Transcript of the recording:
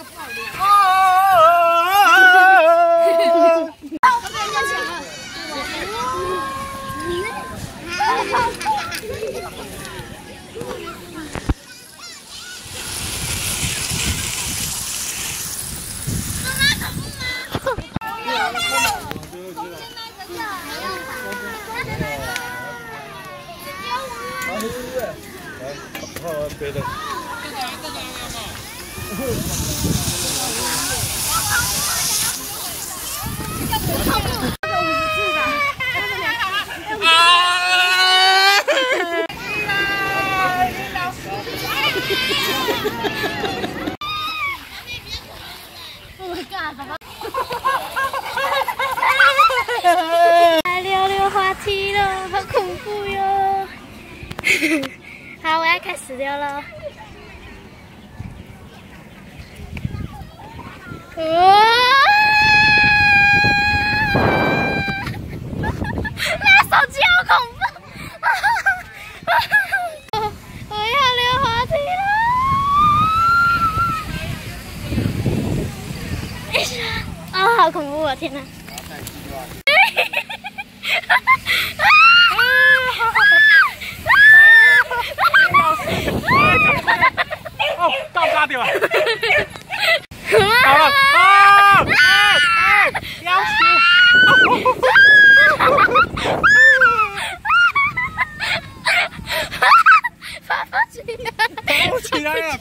个爆料。对的。来溜溜滑梯了，好恐怖哟！好，我要开始溜了。啊！手机好恐怖！啊哈啊哈！我要流滑梯了！啊！啊好恐怖！啊天哪！哈哈哈哈哈哈！啊！啊！啊！哦，倒挂掉了！啊！起来，跑起来呀、